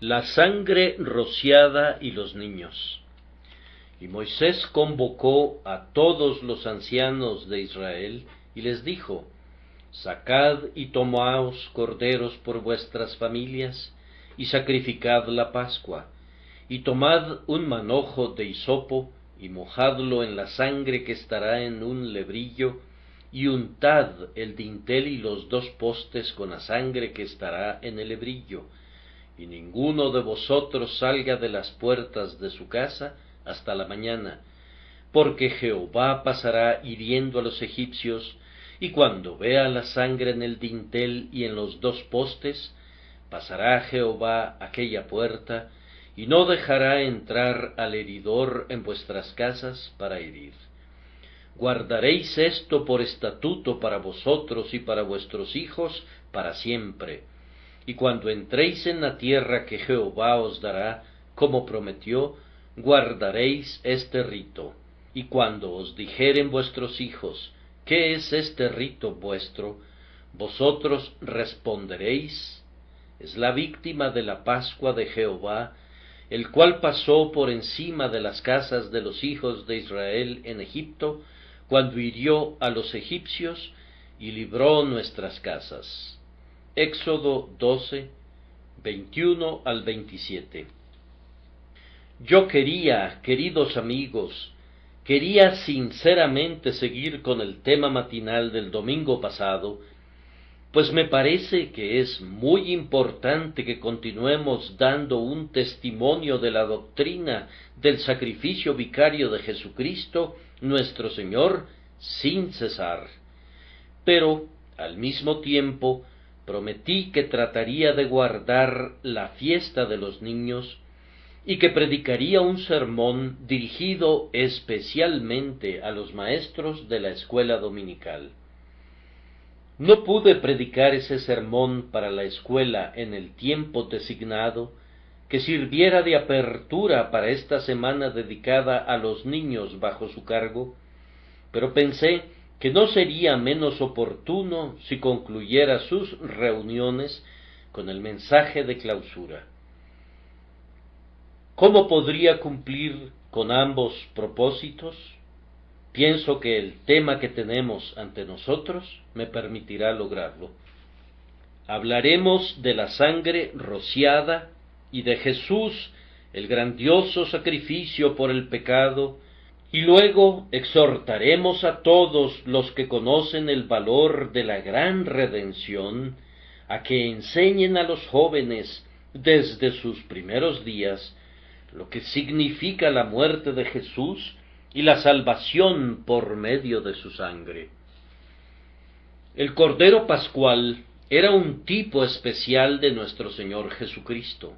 La sangre rociada y los niños. Y Moisés convocó a todos los ancianos de Israel y les dijo, Sacad y tomaos corderos por vuestras familias y sacrificad la Pascua, y tomad un manojo de hisopo y mojadlo en la sangre que estará en un lebrillo, y untad el dintel y los dos postes con la sangre que estará en el lebrillo, y ninguno de vosotros salga de las puertas de su casa hasta la mañana, porque Jehová pasará hiriendo a los egipcios, y cuando vea la sangre en el dintel y en los dos postes, pasará Jehová aquella puerta, y no dejará entrar al heridor en vuestras casas para herir. Guardaréis esto por estatuto para vosotros y para vuestros hijos para siempre y cuando entréis en la tierra que Jehová os dará, como prometió, guardaréis este rito. Y cuando os dijeren vuestros hijos, ¿qué es este rito vuestro? Vosotros responderéis, es la víctima de la Pascua de Jehová, el cual pasó por encima de las casas de los hijos de Israel en Egipto, cuando hirió a los egipcios y libró nuestras casas. Éxodo 12, 21 al 27. Yo quería, queridos amigos, quería sinceramente seguir con el tema matinal del domingo pasado, pues me parece que es muy importante que continuemos dando un testimonio de la doctrina del sacrificio vicario de Jesucristo, nuestro Señor, sin cesar. Pero, al mismo tiempo, prometí que trataría de guardar la fiesta de los niños y que predicaría un sermón dirigido especialmente a los maestros de la escuela dominical. No pude predicar ese sermón para la escuela en el tiempo designado que sirviera de apertura para esta semana dedicada a los niños bajo su cargo, pero pensé que no sería menos oportuno si concluyera sus reuniones con el mensaje de clausura. ¿Cómo podría cumplir con ambos propósitos? Pienso que el tema que tenemos ante nosotros me permitirá lograrlo. Hablaremos de la sangre rociada y de Jesús, el grandioso sacrificio por el pecado, y luego exhortaremos a todos los que conocen el valor de la gran redención a que enseñen a los jóvenes desde sus primeros días lo que significa la muerte de Jesús y la salvación por medio de su sangre. El Cordero Pascual era un tipo especial de nuestro Señor Jesucristo.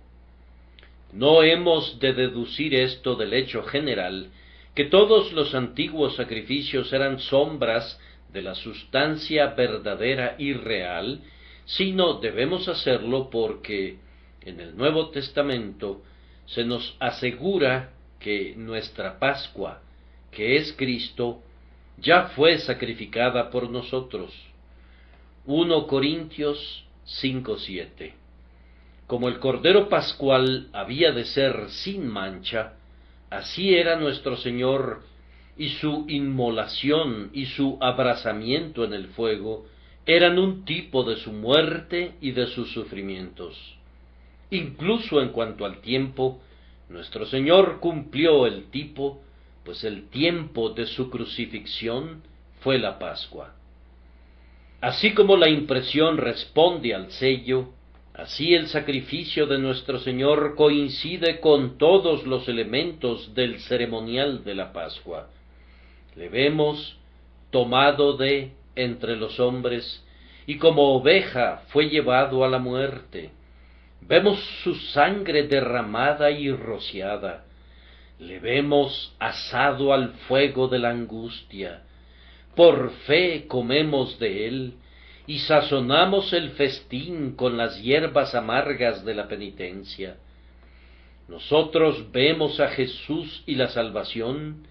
No hemos de deducir esto del hecho general que todos los antiguos sacrificios eran sombras de la sustancia verdadera y real, sino debemos hacerlo porque en el Nuevo Testamento se nos asegura que nuestra Pascua, que es Cristo, ya fue sacrificada por nosotros. 1 Corintios 5:7 Como el Cordero Pascual había de ser sin mancha, Así era nuestro Señor, y su inmolación y su abrazamiento en el fuego eran un tipo de su muerte y de sus sufrimientos. Incluso en cuanto al tiempo, nuestro Señor cumplió el tipo, pues el tiempo de su crucifixión fue la Pascua. Así como la impresión responde al sello, Así el sacrificio de nuestro Señor coincide con todos los elementos del ceremonial de la Pascua. Le vemos tomado de entre los hombres y como oveja fue llevado a la muerte. Vemos su sangre derramada y rociada. Le vemos asado al fuego de la angustia. Por fe comemos de él y sazonamos el festín con las hierbas amargas de la penitencia. Nosotros vemos a Jesús y la salvación,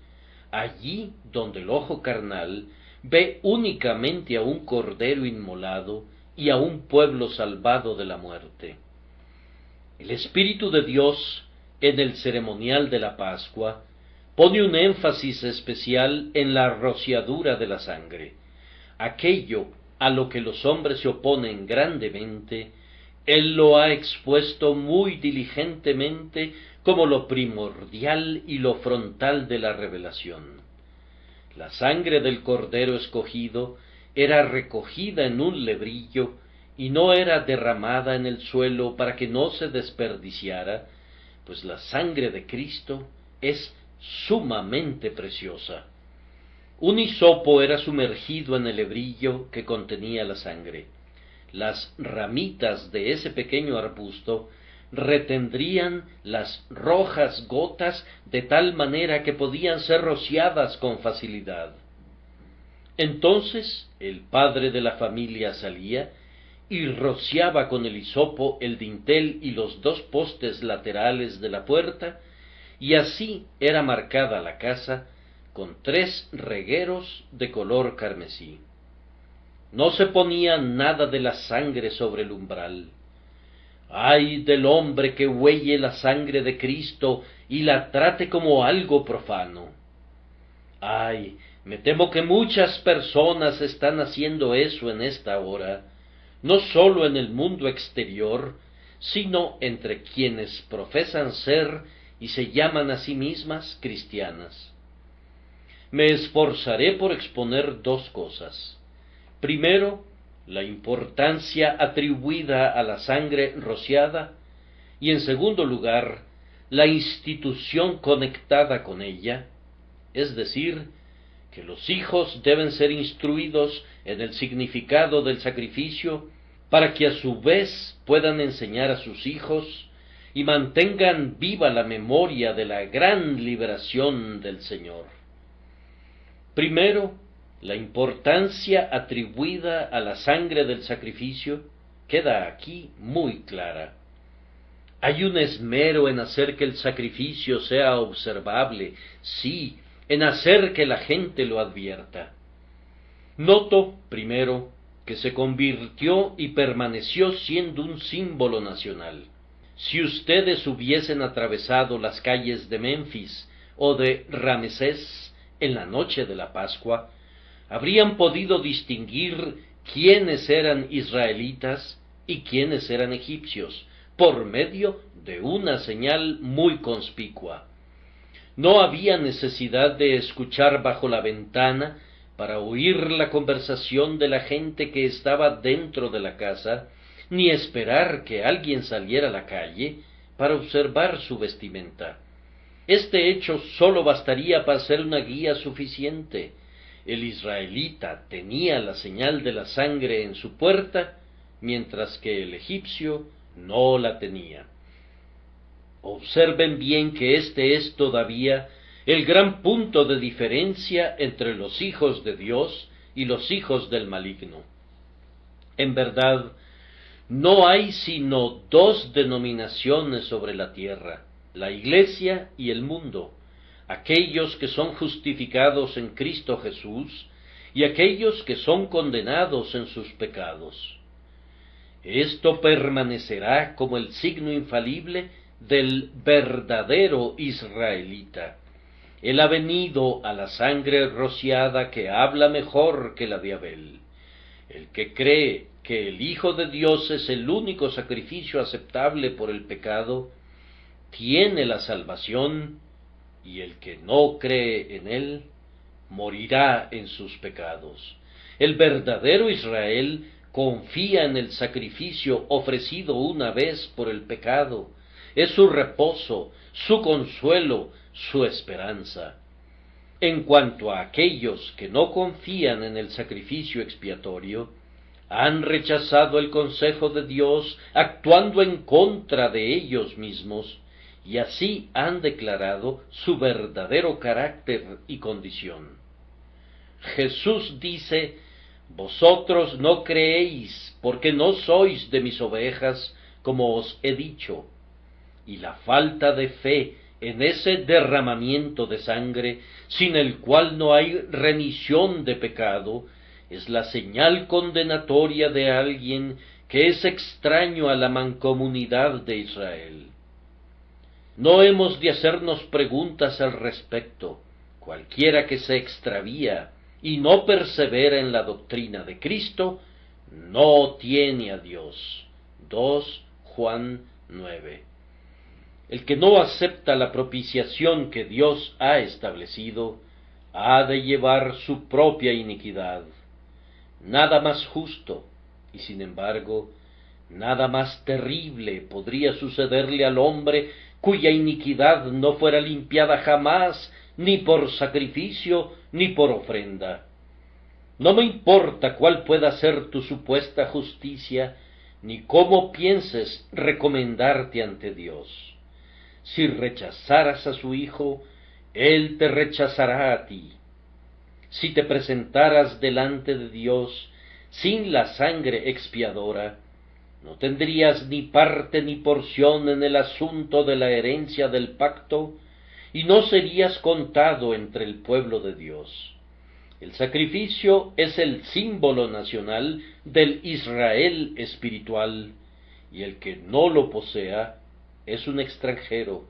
allí donde el ojo carnal ve únicamente a un cordero inmolado y a un pueblo salvado de la muerte. El Espíritu de Dios, en el ceremonial de la Pascua, pone un énfasis especial en la rociadura de la sangre, aquello a lo que los hombres se oponen grandemente, él lo ha expuesto muy diligentemente como lo primordial y lo frontal de la revelación. La sangre del cordero escogido era recogida en un lebrillo y no era derramada en el suelo para que no se desperdiciara, pues la sangre de Cristo es sumamente preciosa. Un hisopo era sumergido en el lebrillo que contenía la sangre. Las ramitas de ese pequeño arbusto retendrían las rojas gotas de tal manera que podían ser rociadas con facilidad. Entonces el padre de la familia salía y rociaba con el hisopo el dintel y los dos postes laterales de la puerta, y así era marcada la casa con tres regueros de color carmesí. No se ponía nada de la sangre sobre el umbral. Ay del hombre que huelle la sangre de Cristo y la trate como algo profano. Ay, me temo que muchas personas están haciendo eso en esta hora, no sólo en el mundo exterior, sino entre quienes profesan ser y se llaman a sí mismas cristianas. Me esforzaré por exponer dos cosas. Primero, la importancia atribuida a la sangre rociada y en segundo lugar, la institución conectada con ella, es decir, que los hijos deben ser instruidos en el significado del sacrificio para que a su vez puedan enseñar a sus hijos y mantengan viva la memoria de la gran liberación del Señor. Primero, la importancia atribuida a la sangre del sacrificio queda aquí muy clara. Hay un esmero en hacer que el sacrificio sea observable, sí, en hacer que la gente lo advierta. Noto, primero, que se convirtió y permaneció siendo un símbolo nacional. Si ustedes hubiesen atravesado las calles de Memphis o de Ramesés en la noche de la Pascua, habrían podido distinguir quiénes eran israelitas y quiénes eran egipcios, por medio de una señal muy conspicua. No había necesidad de escuchar bajo la ventana para oír la conversación de la gente que estaba dentro de la casa, ni esperar que alguien saliera a la calle para observar su vestimenta. Este hecho sólo bastaría para ser una guía suficiente. El israelita tenía la señal de la sangre en su puerta, mientras que el egipcio no la tenía. Observen bien que este es todavía el gran punto de diferencia entre los hijos de Dios y los hijos del maligno. En verdad, no hay sino dos denominaciones sobre la tierra, la Iglesia y el mundo, aquellos que son justificados en Cristo Jesús y aquellos que son condenados en sus pecados. Esto permanecerá como el signo infalible del verdadero israelita. Él ha venido a la sangre rociada que habla mejor que la de Abel. El que cree que el Hijo de Dios es el único sacrificio aceptable por el pecado, tiene la salvación, y el que no cree en él, morirá en sus pecados. El verdadero Israel confía en el sacrificio ofrecido una vez por el pecado, es su reposo, su consuelo, su esperanza. En cuanto a aquellos que no confían en el sacrificio expiatorio, han rechazado el consejo de Dios actuando en contra de ellos mismos, y así han declarado su verdadero carácter y condición. Jesús dice, Vosotros no creéis porque no sois de mis ovejas, como os he dicho, y la falta de fe en ese derramamiento de sangre, sin el cual no hay remisión de pecado, es la señal condenatoria de alguien que es extraño a la mancomunidad de Israel. No hemos de hacernos preguntas al respecto. Cualquiera que se extravía y no persevera en la doctrina de Cristo, no tiene a Dios. 2 Juan 9. El que no acepta la propiciación que Dios ha establecido, ha de llevar su propia iniquidad. Nada más justo, y sin embargo, nada más terrible podría sucederle al hombre cuya iniquidad no fuera limpiada jamás, ni por sacrificio, ni por ofrenda. No me importa cuál pueda ser tu supuesta justicia, ni cómo pienses recomendarte ante Dios. Si rechazaras a su Hijo, Él te rechazará a ti. Si te presentaras delante de Dios sin la sangre expiadora, no tendrías ni parte ni porción en el asunto de la herencia del pacto, y no serías contado entre el pueblo de Dios. El sacrificio es el símbolo nacional del Israel espiritual, y el que no lo posea es un extranjero.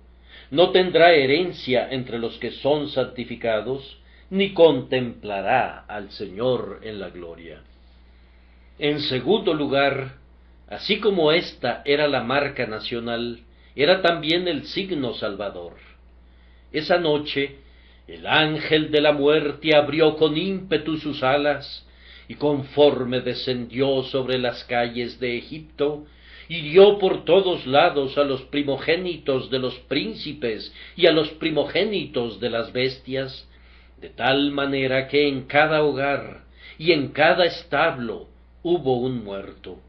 No tendrá herencia entre los que son santificados, ni contemplará al Señor en la gloria. En segundo lugar, así como esta era la marca nacional, era también el signo salvador. Esa noche el ángel de la muerte abrió con ímpetu sus alas, y conforme descendió sobre las calles de Egipto, hirió por todos lados a los primogénitos de los príncipes y a los primogénitos de las bestias, de tal manera que en cada hogar y en cada establo hubo un muerto.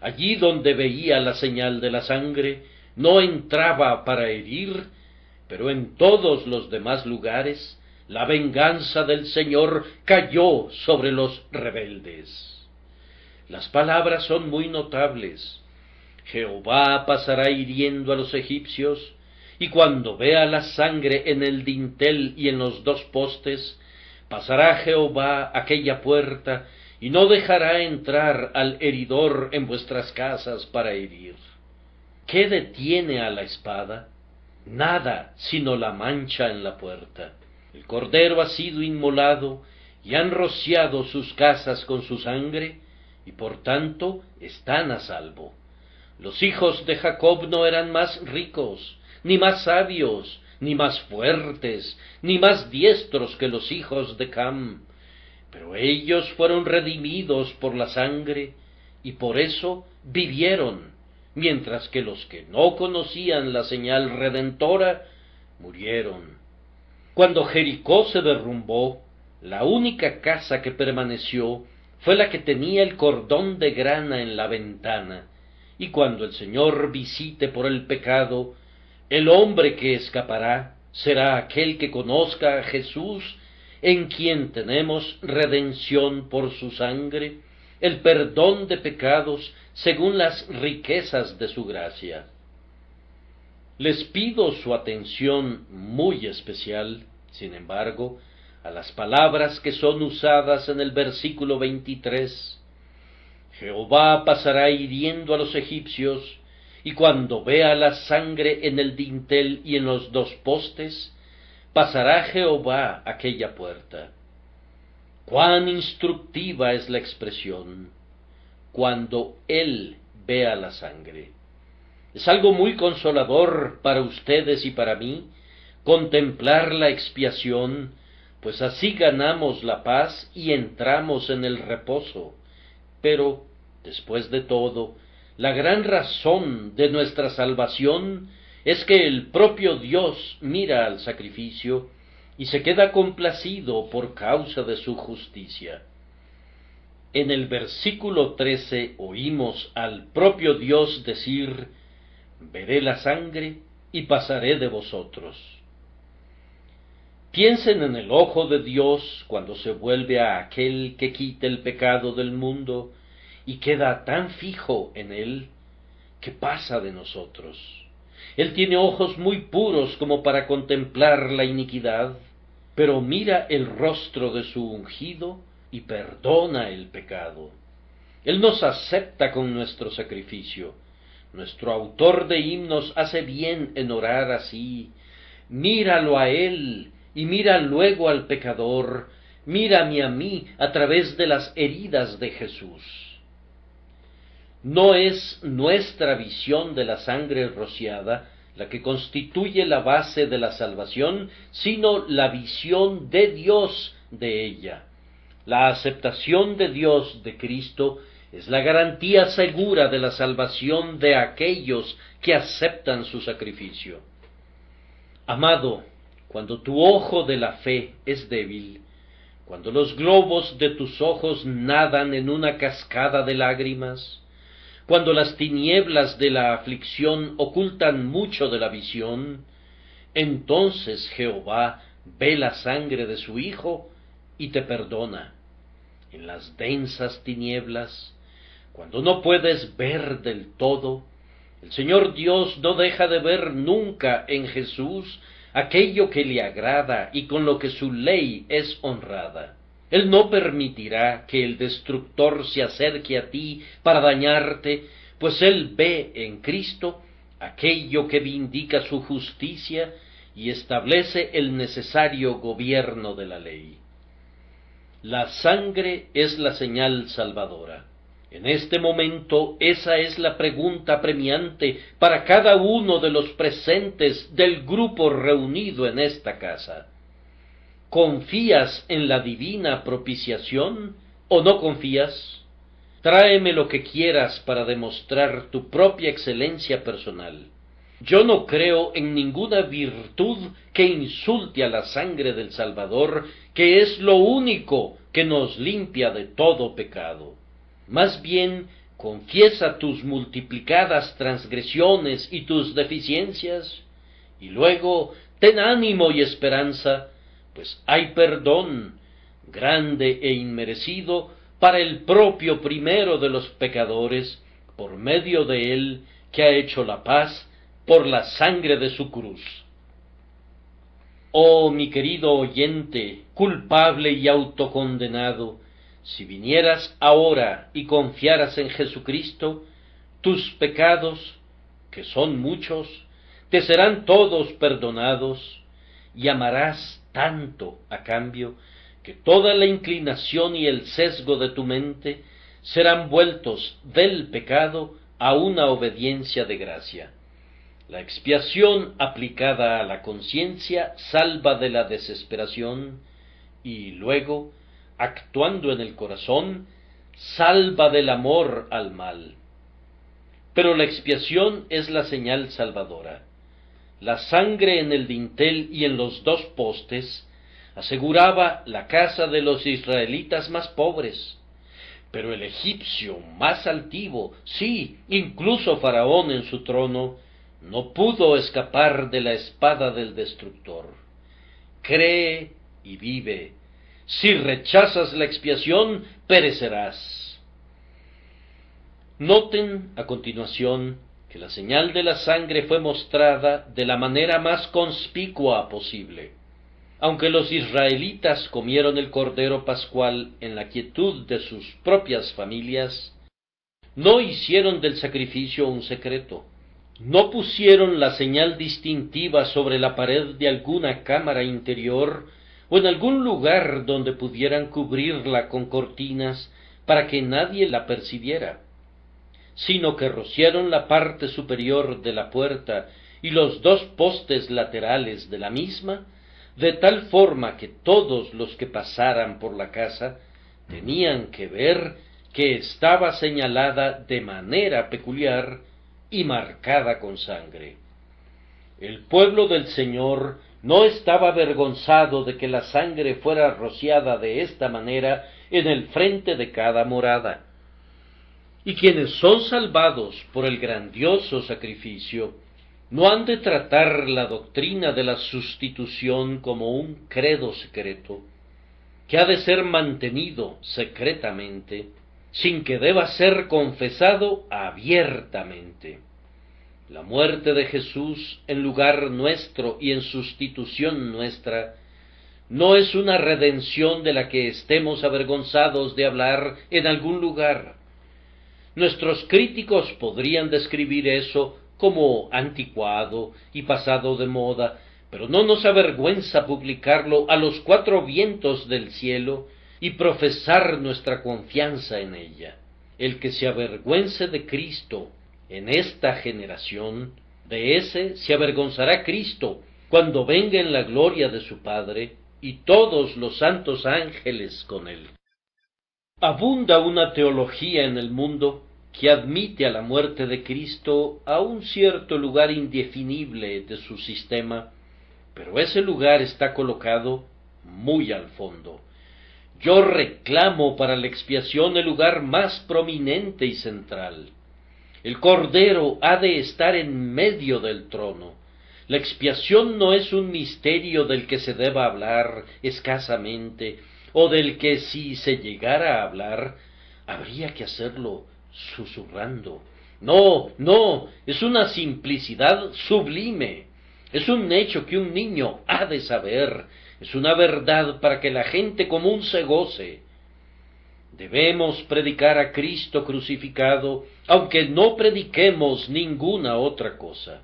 Allí donde veía la señal de la sangre, no entraba para herir, pero en todos los demás lugares la venganza del Señor cayó sobre los rebeldes. Las palabras son muy notables. Jehová pasará hiriendo a los egipcios, y cuando vea la sangre en el dintel y en los dos postes, pasará Jehová aquella puerta, y no dejará entrar al heridor en vuestras casas para herir. ¿Qué detiene a la espada? nada sino la mancha en la puerta. El cordero ha sido inmolado y han rociado sus casas con su sangre, y por tanto están a salvo. Los hijos de Jacob no eran más ricos, ni más sabios, ni más fuertes, ni más diestros que los hijos de Cam, pero ellos fueron redimidos por la sangre, y por eso vivieron mientras que los que no conocían la señal redentora murieron. Cuando Jericó se derrumbó, la única casa que permaneció fue la que tenía el cordón de grana en la ventana, y cuando el Señor visite por el pecado, el hombre que escapará será aquel que conozca a Jesús, en quien tenemos redención por su sangre, el perdón de pecados según las riquezas de su gracia. Les pido su atención muy especial, sin embargo, a las palabras que son usadas en el versículo 23. Jehová pasará hiriendo a los egipcios, y cuando vea la sangre en el dintel y en los dos postes, pasará Jehová aquella puerta. Cuán instructiva es la expresión cuando Él vea la sangre. Es algo muy consolador para ustedes y para mí contemplar la expiación, pues así ganamos la paz y entramos en el reposo. Pero, después de todo, la gran razón de nuestra salvación es que el propio Dios mira al sacrificio y se queda complacido por causa de su justicia. En el versículo 13 oímos al propio Dios decir, veré la sangre y pasaré de vosotros. Piensen en el ojo de Dios cuando se vuelve a aquel que quita el pecado del mundo y queda tan fijo en él que pasa de nosotros. Él tiene ojos muy puros como para contemplar la iniquidad, pero mira el rostro de su ungido y perdona el pecado. Él nos acepta con nuestro sacrificio. Nuestro autor de himnos hace bien en orar así. Míralo a Él y mira luego al pecador. Mírame a mí a través de las heridas de Jesús. No es nuestra visión de la sangre rociada la que constituye la base de la salvación, sino la visión de Dios de ella. La aceptación de Dios de Cristo es la garantía segura de la salvación de aquellos que aceptan su sacrificio. Amado, cuando tu ojo de la fe es débil, cuando los globos de tus ojos nadan en una cascada de lágrimas, cuando las tinieblas de la aflicción ocultan mucho de la visión, entonces Jehová ve la sangre de su Hijo y te perdona. En las densas tinieblas, cuando no puedes ver del todo, el Señor Dios no deja de ver nunca en Jesús aquello que le agrada y con lo que su ley es honrada. Él no permitirá que el destructor se acerque a ti para dañarte, pues Él ve en Cristo aquello que vindica su justicia y establece el necesario gobierno de la ley. La sangre es la señal salvadora. En este momento esa es la pregunta premiante para cada uno de los presentes del grupo reunido en esta casa. ¿Confías en la divina propiciación o no confías? Tráeme lo que quieras para demostrar tu propia excelencia personal. Yo no creo en ninguna virtud que insulte a la sangre del Salvador, que es lo único que nos limpia de todo pecado. Más bien, confiesa tus multiplicadas transgresiones y tus deficiencias, y luego ten ánimo y esperanza, pues hay perdón grande e inmerecido para el propio primero de los pecadores, por medio de él que ha hecho la paz por la sangre de su cruz. Oh mi querido oyente, culpable y autocondenado, si vinieras ahora y confiaras en Jesucristo, tus pecados, que son muchos, te serán todos perdonados, y amarás tanto a cambio que toda la inclinación y el sesgo de tu mente serán vueltos del pecado a una obediencia de gracia. La expiación aplicada a la conciencia salva de la desesperación y luego, actuando en el corazón, salva del amor al mal. Pero la expiación es la señal salvadora. La sangre en el dintel y en los dos postes aseguraba la casa de los israelitas más pobres. Pero el egipcio más altivo, sí, incluso Faraón en su trono, no pudo escapar de la espada del destructor. Cree y vive. Si rechazas la expiación, perecerás. Noten a continuación que la señal de la sangre fue mostrada de la manera más conspicua posible. Aunque los israelitas comieron el cordero pascual en la quietud de sus propias familias, no hicieron del sacrificio un secreto, no pusieron la señal distintiva sobre la pared de alguna cámara interior o en algún lugar donde pudieran cubrirla con cortinas para que nadie la percibiera sino que rociaron la parte superior de la puerta y los dos postes laterales de la misma, de tal forma que todos los que pasaran por la casa tenían que ver que estaba señalada de manera peculiar y marcada con sangre. El pueblo del Señor no estaba avergonzado de que la sangre fuera rociada de esta manera en el frente de cada morada y quienes son salvados por el grandioso sacrificio, no han de tratar la doctrina de la sustitución como un credo secreto, que ha de ser mantenido secretamente, sin que deba ser confesado abiertamente. La muerte de Jesús en lugar nuestro y en sustitución nuestra no es una redención de la que estemos avergonzados de hablar en algún lugar. Nuestros críticos podrían describir eso como anticuado y pasado de moda, pero no nos avergüenza publicarlo a los cuatro vientos del cielo y profesar nuestra confianza en ella. El que se avergüence de Cristo en esta generación, de ese se avergonzará Cristo cuando venga en la gloria de su Padre y todos los santos ángeles con él. Abunda una teología en el mundo que admite a la muerte de Cristo a un cierto lugar indefinible de su sistema, pero ese lugar está colocado muy al fondo. Yo reclamo para la expiación el lugar más prominente y central. El Cordero ha de estar en medio del trono. La expiación no es un misterio del que se deba hablar escasamente, o del que si se llegara a hablar, habría que hacerlo susurrando. No, no, es una simplicidad sublime. Es un hecho que un niño ha de saber. Es una verdad para que la gente común se goce. Debemos predicar a Cristo crucificado, aunque no prediquemos ninguna otra cosa.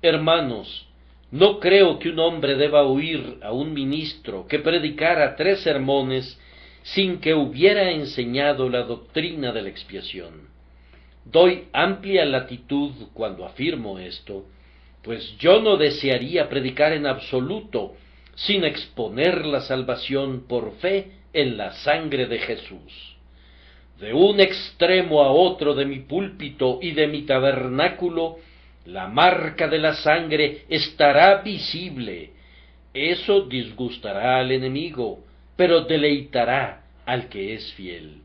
Hermanos, no creo que un hombre deba oír a un ministro que predicara tres sermones sin que hubiera enseñado la doctrina de la expiación. Doy amplia latitud cuando afirmo esto, pues yo no desearía predicar en absoluto sin exponer la salvación por fe en la sangre de Jesús. De un extremo a otro de mi púlpito y de mi tabernáculo, la marca de la sangre estará visible. Eso disgustará al enemigo, pero deleitará al que es fiel.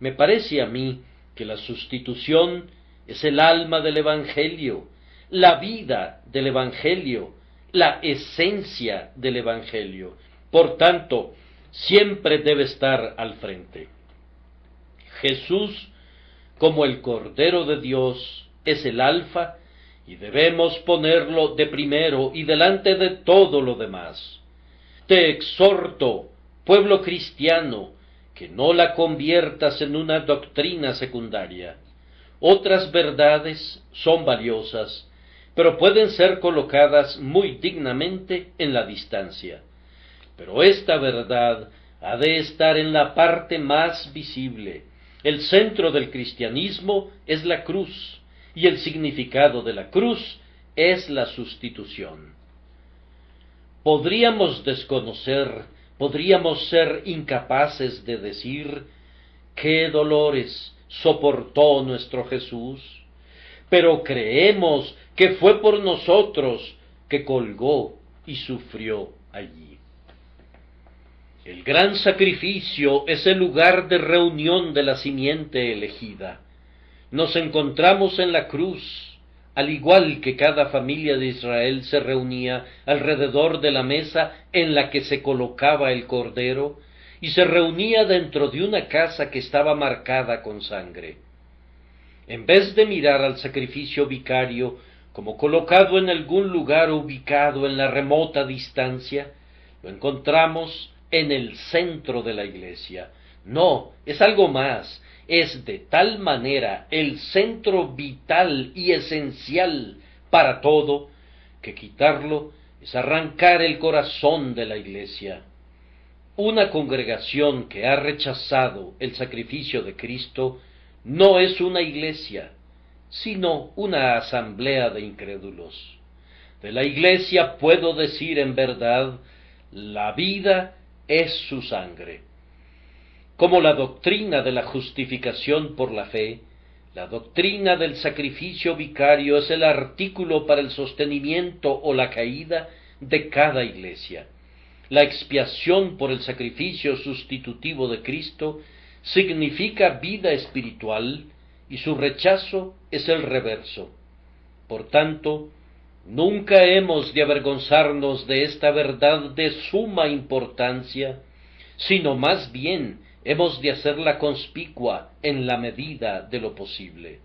Me parece a mí que la sustitución es el alma del Evangelio, la vida del Evangelio, la esencia del Evangelio. Por tanto, siempre debe estar al frente. Jesús, como el Cordero de Dios, es el alfa y debemos ponerlo de primero y delante de todo lo demás. Te exhorto, pueblo cristiano, que no la conviertas en una doctrina secundaria. Otras verdades son valiosas, pero pueden ser colocadas muy dignamente en la distancia. Pero esta verdad ha de estar en la parte más visible. El centro del cristianismo es la cruz, y el significado de la cruz es la sustitución. Podríamos desconocer, podríamos ser incapaces de decir qué dolores soportó nuestro Jesús, pero creemos que fue por nosotros que colgó y sufrió allí. El gran sacrificio es el lugar de reunión de la simiente elegida nos encontramos en la cruz, al igual que cada familia de Israel se reunía alrededor de la mesa en la que se colocaba el cordero, y se reunía dentro de una casa que estaba marcada con sangre. En vez de mirar al sacrificio vicario como colocado en algún lugar ubicado en la remota distancia, lo encontramos en el centro de la iglesia. No, es algo más, es de tal manera el centro vital y esencial para todo, que quitarlo es arrancar el corazón de la Iglesia. Una congregación que ha rechazado el sacrificio de Cristo no es una iglesia, sino una asamblea de incrédulos. De la iglesia puedo decir en verdad, la vida es su sangre. Como la doctrina de la justificación por la fe, la doctrina del sacrificio vicario es el artículo para el sostenimiento o la caída de cada iglesia. La expiación por el sacrificio sustitutivo de Cristo significa vida espiritual y su rechazo es el reverso. Por tanto, nunca hemos de avergonzarnos de esta verdad de suma importancia, sino más bien hemos de hacerla conspicua en la medida de lo posible.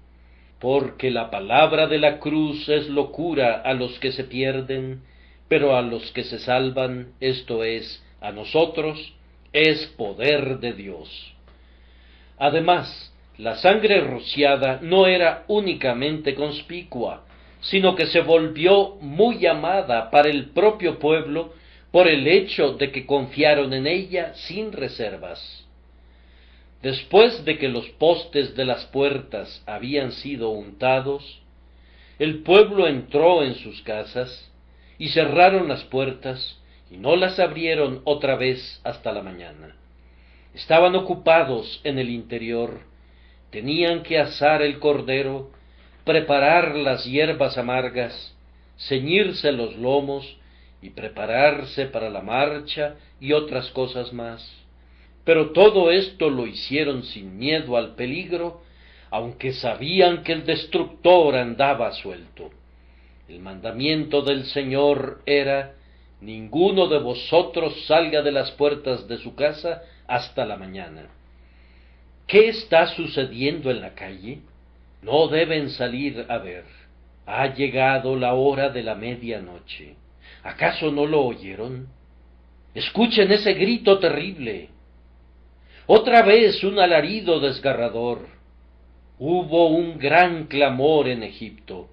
porque la palabra de la cruz es locura a los que se pierden, pero a los que se salvan, esto es, a nosotros, es poder de Dios. Además, la sangre rociada no era únicamente conspicua, sino que se volvió muy amada para el propio pueblo por el hecho de que confiaron en ella sin reservas. Después de que los postes de las puertas habían sido untados, el pueblo entró en sus casas y cerraron las puertas y no las abrieron otra vez hasta la mañana. Estaban ocupados en el interior, tenían que asar el cordero, preparar las hierbas amargas, ceñirse los lomos y prepararse para la marcha y otras cosas más. Pero todo esto lo hicieron sin miedo al peligro, aunque sabían que el destructor andaba suelto. El mandamiento del Señor era ninguno de vosotros salga de las puertas de su casa hasta la mañana. ¿Qué está sucediendo en la calle? No deben salir a ver. Ha llegado la hora de la medianoche. ¿Acaso no lo oyeron? Escuchen ese grito terrible. Otra vez un alarido desgarrador. Hubo un gran clamor en Egipto.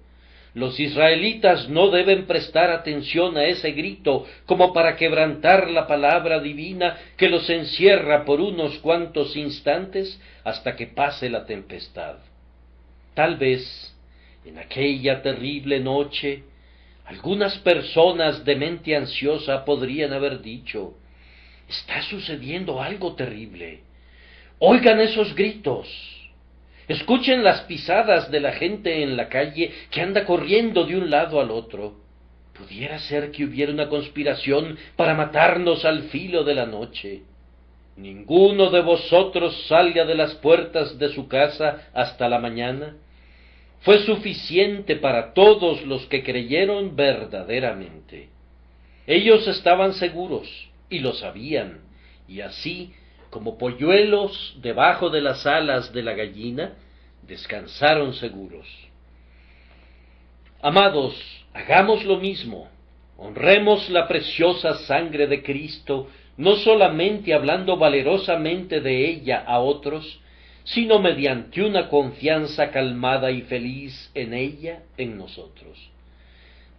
Los israelitas no deben prestar atención a ese grito como para quebrantar la palabra divina que los encierra por unos cuantos instantes hasta que pase la tempestad. Tal vez, en aquella terrible noche, algunas personas de mente ansiosa podrían haber dicho, está sucediendo algo terrible. Oigan esos gritos. Escuchen las pisadas de la gente en la calle que anda corriendo de un lado al otro. Pudiera ser que hubiera una conspiración para matarnos al filo de la noche. Ninguno de vosotros salga de las puertas de su casa hasta la mañana. Fue suficiente para todos los que creyeron verdaderamente. Ellos estaban seguros y lo sabían, y así como polluelos debajo de las alas de la gallina, descansaron seguros. Amados, hagamos lo mismo, honremos la preciosa sangre de Cristo, no solamente hablando valerosamente de ella a otros, sino mediante una confianza calmada y feliz en ella, en nosotros.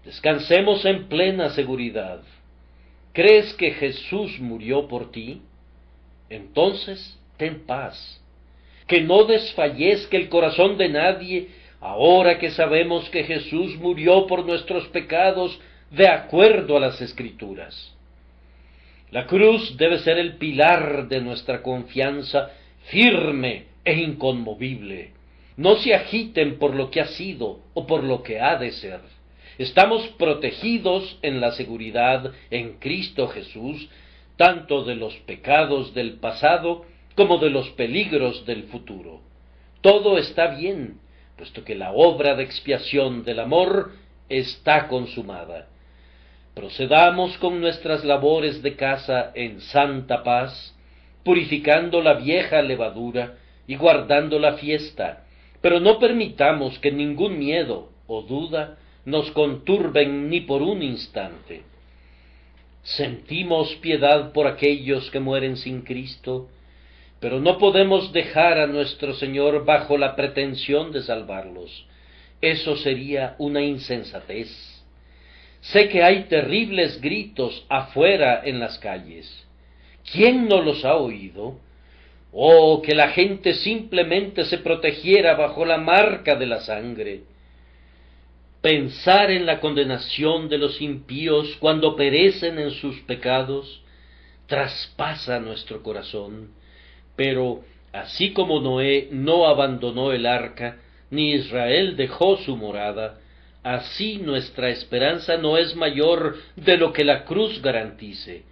Descansemos en plena seguridad. ¿Crees que Jesús murió por ti? Entonces ten paz. Que no desfallezca el corazón de nadie ahora que sabemos que Jesús murió por nuestros pecados de acuerdo a las Escrituras. La cruz debe ser el pilar de nuestra confianza firme e inconmovible. No se agiten por lo que ha sido o por lo que ha de ser. Estamos protegidos en la seguridad en Cristo Jesús tanto de los pecados del pasado como de los peligros del futuro. Todo está bien, puesto que la obra de expiación del amor está consumada. Procedamos con nuestras labores de casa en santa paz, purificando la vieja levadura y guardando la fiesta, pero no permitamos que ningún miedo o duda nos conturben ni por un instante. Sentimos piedad por aquellos que mueren sin Cristo, pero no podemos dejar a nuestro Señor bajo la pretensión de salvarlos. Eso sería una insensatez. Sé que hay terribles gritos afuera en las calles. ¿Quién no los ha oído? Oh, que la gente simplemente se protegiera bajo la marca de la sangre. Pensar en la condenación de los impíos cuando perecen en sus pecados traspasa nuestro corazón, pero así como Noé no abandonó el arca, ni Israel dejó su morada, así nuestra esperanza no es mayor de lo que la cruz garantice.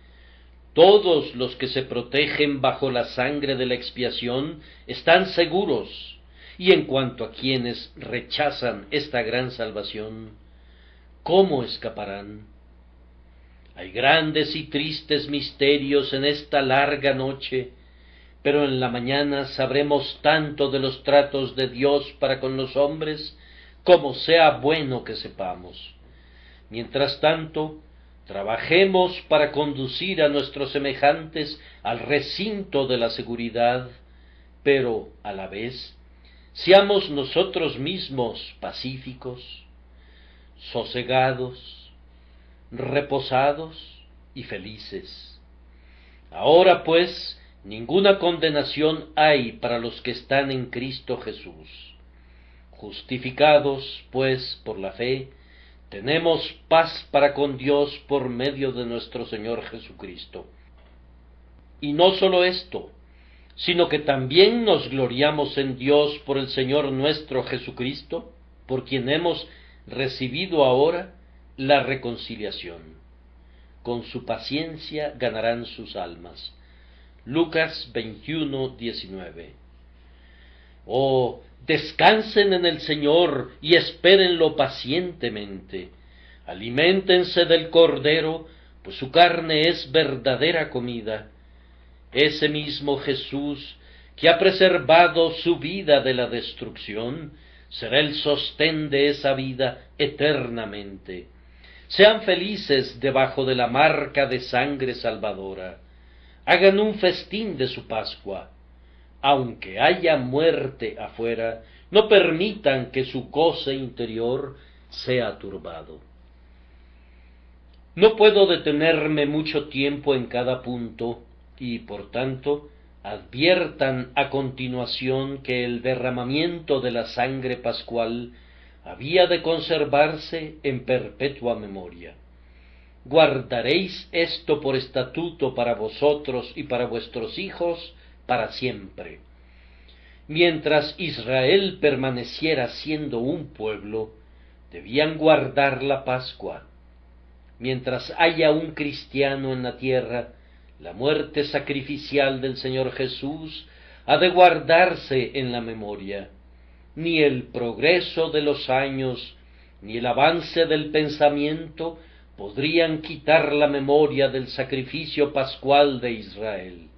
Todos los que se protegen bajo la sangre de la expiación están seguros y en cuanto a quienes rechazan esta gran salvación, ¿cómo escaparán? Hay grandes y tristes misterios en esta larga noche, pero en la mañana sabremos tanto de los tratos de Dios para con los hombres como sea bueno que sepamos. Mientras tanto, trabajemos para conducir a nuestros semejantes al recinto de la seguridad, pero a la vez seamos nosotros mismos pacíficos, sosegados, reposados y felices. Ahora pues, ninguna condenación hay para los que están en Cristo Jesús. Justificados, pues, por la fe, tenemos paz para con Dios por medio de nuestro Señor Jesucristo. Y no sólo esto, sino que también nos gloriamos en Dios por el Señor nuestro Jesucristo, por quien hemos recibido ahora la reconciliación. Con su paciencia ganarán sus almas. Lucas 21, 19. Oh, descansen en el Señor y espérenlo pacientemente. Aliméntense del Cordero, pues su carne es verdadera comida. Ese mismo Jesús, que ha preservado su vida de la destrucción, será el sostén de esa vida eternamente. Sean felices debajo de la marca de sangre salvadora. Hagan un festín de su Pascua aunque haya muerte afuera, no permitan que su goce interior sea turbado. No puedo detenerme mucho tiempo en cada punto y, por tanto, adviertan a continuación que el derramamiento de la sangre pascual había de conservarse en perpetua memoria. Guardaréis esto por estatuto para vosotros y para vuestros hijos, para siempre. Mientras Israel permaneciera siendo un pueblo, debían guardar la Pascua. Mientras haya un cristiano en la tierra, la muerte sacrificial del Señor Jesús ha de guardarse en la memoria. Ni el progreso de los años, ni el avance del pensamiento podrían quitar la memoria del sacrificio pascual de Israel.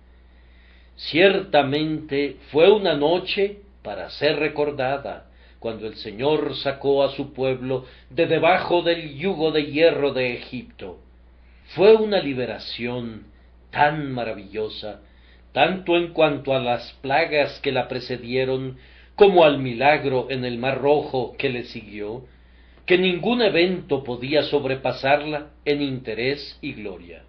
Ciertamente fue una noche para ser recordada, cuando el Señor sacó a su pueblo de debajo del yugo de hierro de Egipto. Fue una liberación tan maravillosa, tanto en cuanto a las plagas que la precedieron, como al milagro en el Mar Rojo que le siguió, que ningún evento podía sobrepasarla en interés y gloria.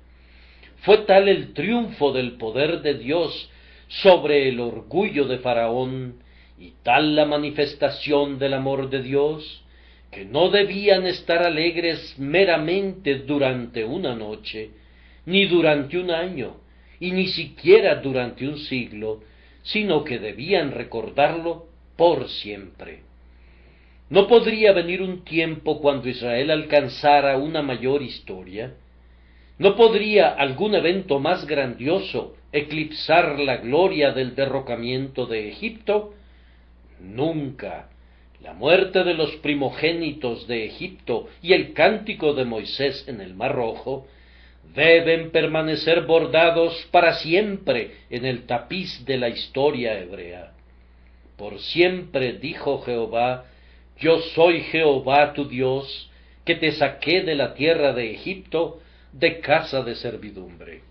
Fue tal el triunfo del poder de Dios sobre el orgullo de Faraón y tal la manifestación del amor de Dios, que no debían estar alegres meramente durante una noche, ni durante un año, y ni siquiera durante un siglo, sino que debían recordarlo por siempre. ¿No podría venir un tiempo cuando Israel alcanzara una mayor historia? ¿No podría algún evento más grandioso eclipsar la gloria del derrocamiento de Egipto? Nunca. La muerte de los primogénitos de Egipto y el cántico de Moisés en el Mar Rojo deben permanecer bordados para siempre en el tapiz de la historia hebrea. Por siempre dijo Jehová, yo soy Jehová tu Dios, que te saqué de la tierra de Egipto, de casa de servidumbre.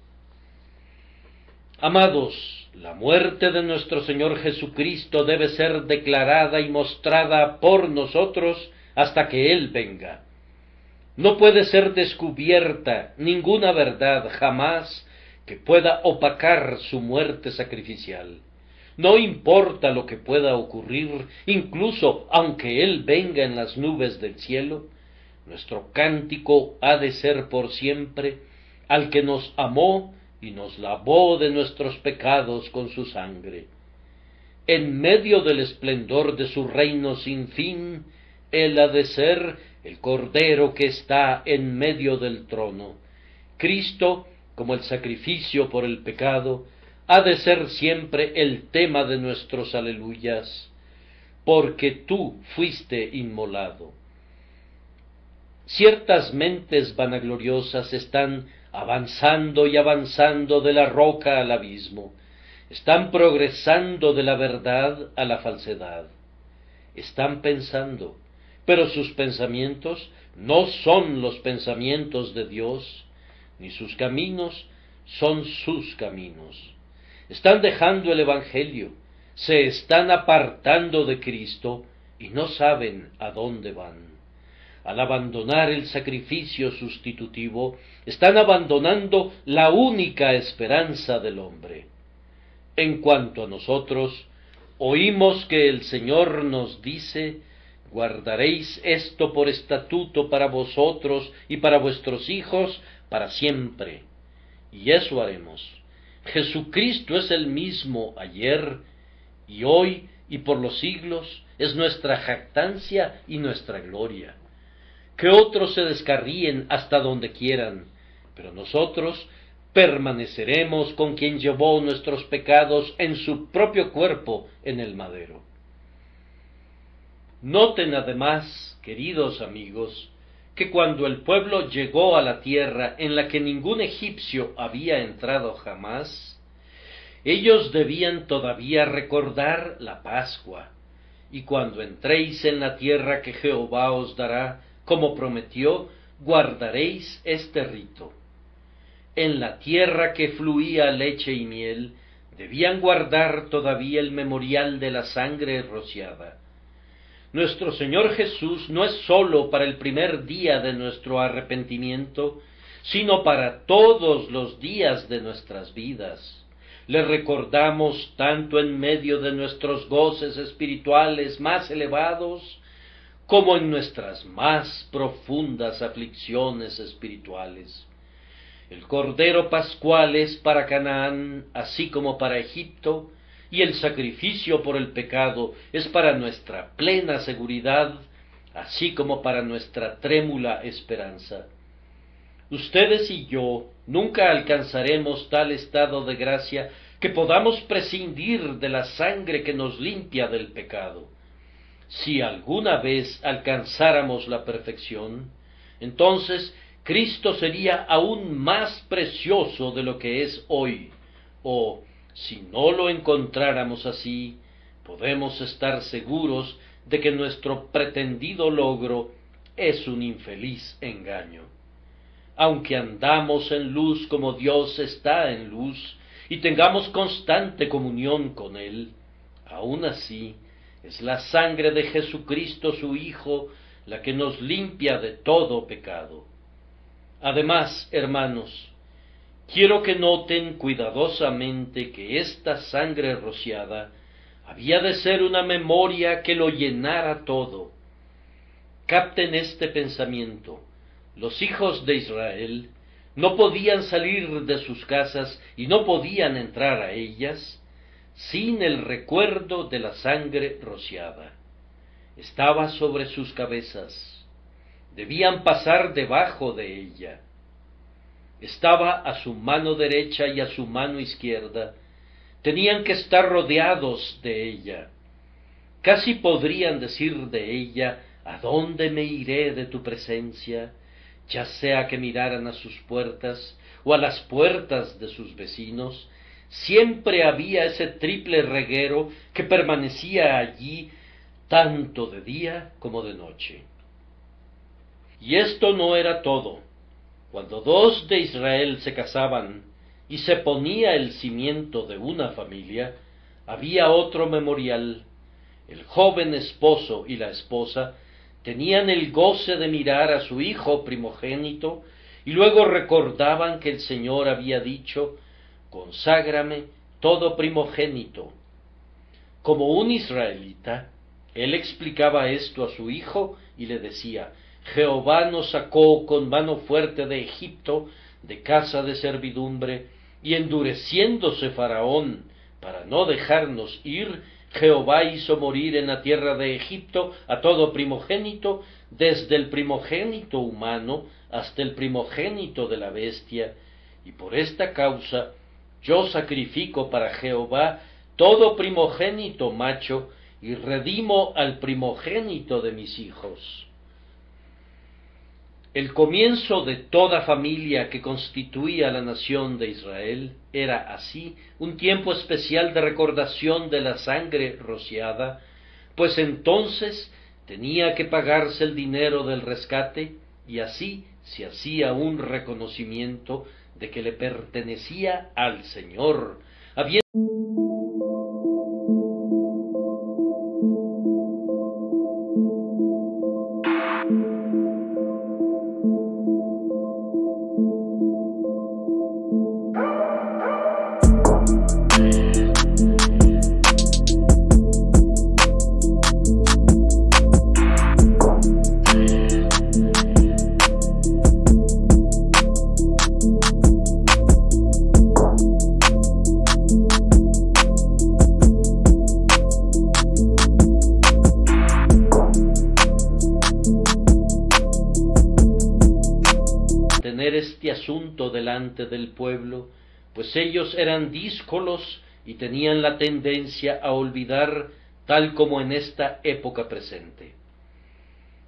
Amados, la muerte de nuestro Señor Jesucristo debe ser declarada y mostrada por nosotros hasta que Él venga. No puede ser descubierta ninguna verdad jamás que pueda opacar su muerte sacrificial. No importa lo que pueda ocurrir, incluso aunque Él venga en las nubes del cielo, nuestro cántico ha de ser por siempre al que nos amó y nos lavó de nuestros pecados con su sangre. En medio del esplendor de su reino sin fin, Él ha de ser el Cordero que está en medio del trono. Cristo, como el sacrificio por el pecado, ha de ser siempre el tema de nuestros aleluyas, porque tú fuiste inmolado. Ciertas mentes vanagloriosas están avanzando y avanzando de la roca al abismo, Están progresando de la verdad a la falsedad. Están pensando, pero sus pensamientos no son los pensamientos de Dios, ni sus caminos son sus caminos. Están dejando el Evangelio, se están apartando de Cristo y no saben a dónde van. Al abandonar el sacrificio sustitutivo, están abandonando la única esperanza del hombre. En cuanto a nosotros, oímos que el Señor nos dice, guardaréis esto por estatuto para vosotros y para vuestros hijos para siempre. Y eso haremos. Jesucristo es el mismo ayer y hoy y por los siglos, es nuestra jactancia y nuestra gloria. Que otros se descarríen hasta donde quieran, pero nosotros permaneceremos con quien llevó nuestros pecados en su propio cuerpo en el madero. Noten además, queridos amigos, que cuando el pueblo llegó a la tierra en la que ningún egipcio había entrado jamás, ellos debían todavía recordar la Pascua, y cuando entréis en la tierra que Jehová os dará, como prometió, guardaréis este rito. En la tierra que fluía leche y miel, debían guardar todavía el memorial de la sangre rociada. Nuestro Señor Jesús no es sólo para el primer día de nuestro arrepentimiento, sino para todos los días de nuestras vidas le recordamos tanto en medio de nuestros goces espirituales más elevados, como en nuestras más profundas aflicciones espirituales. El Cordero Pascual es para Canaán, así como para Egipto, y el sacrificio por el pecado es para nuestra plena seguridad, así como para nuestra trémula esperanza. Ustedes y yo nunca alcanzaremos tal estado de gracia que podamos prescindir de la sangre que nos limpia del pecado. Si alguna vez alcanzáramos la perfección, entonces Cristo sería aún más precioso de lo que es hoy, o si no lo encontráramos así, podemos estar seguros de que nuestro pretendido logro es un infeliz engaño aunque andamos en luz como Dios está en luz, y tengamos constante comunión con Él, aun así es la sangre de Jesucristo su Hijo la que nos limpia de todo pecado. Además, hermanos, quiero que noten cuidadosamente que esta sangre rociada había de ser una memoria que lo llenara todo. Capten este pensamiento los hijos de Israel no podían salir de sus casas y no podían entrar a ellas sin el recuerdo de la sangre rociada. Estaba sobre sus cabezas. Debían pasar debajo de ella. Estaba a su mano derecha y a su mano izquierda. Tenían que estar rodeados de ella. Casi podrían decir de ella, ¿A dónde me iré de tu presencia? ya sea que miraran a sus puertas o a las puertas de sus vecinos, siempre había ese triple reguero que permanecía allí tanto de día como de noche. Y esto no era todo. Cuando dos de Israel se casaban y se ponía el cimiento de una familia, había otro memorial. El joven esposo y la esposa tenían el goce de mirar a su hijo primogénito y luego recordaban que el Señor había dicho, conságrame todo primogénito. Como un israelita, él explicaba esto a su hijo y le decía, Jehová nos sacó con mano fuerte de Egipto, de casa de servidumbre, y endureciéndose Faraón para no dejarnos ir, Jehová hizo morir en la tierra de Egipto a todo primogénito, desde el primogénito humano hasta el primogénito de la bestia, y por esta causa yo sacrifico para Jehová todo primogénito macho, y redimo al primogénito de mis hijos. El comienzo de toda familia que constituía la nación de Israel era así un tiempo especial de recordación de la sangre rociada, pues entonces tenía que pagarse el dinero del rescate y así se hacía un reconocimiento de que le pertenecía al Señor, este eran díscolos y tenían la tendencia a olvidar tal como en esta época presente.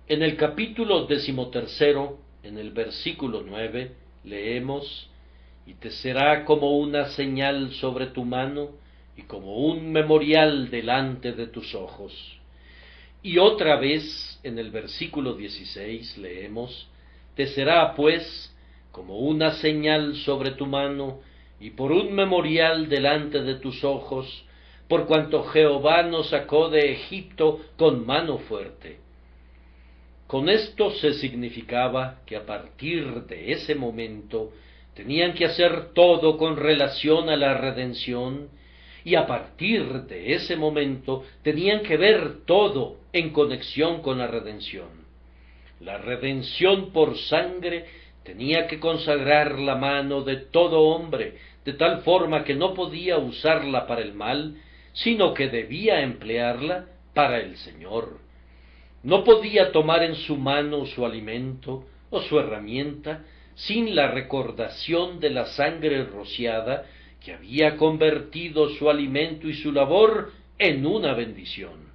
En el capítulo decimotercero, en el versículo nueve, leemos, y te será como una señal sobre tu mano y como un memorial delante de tus ojos. Y otra vez, en el versículo dieciséis, leemos, te será pues como una señal sobre tu mano y por un memorial delante de tus ojos, por cuanto Jehová nos sacó de Egipto con mano fuerte. Con esto se significaba que a partir de ese momento tenían que hacer todo con relación a la redención y a partir de ese momento tenían que ver todo en conexión con la redención. La redención por sangre tenía que consagrar la mano de todo hombre, de tal forma que no podía usarla para el mal, sino que debía emplearla para el Señor. No podía tomar en su mano su alimento o su herramienta sin la recordación de la sangre rociada que había convertido su alimento y su labor en una bendición.